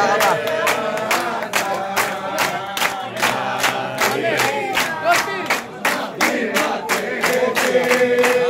תודה רבה. Yeah.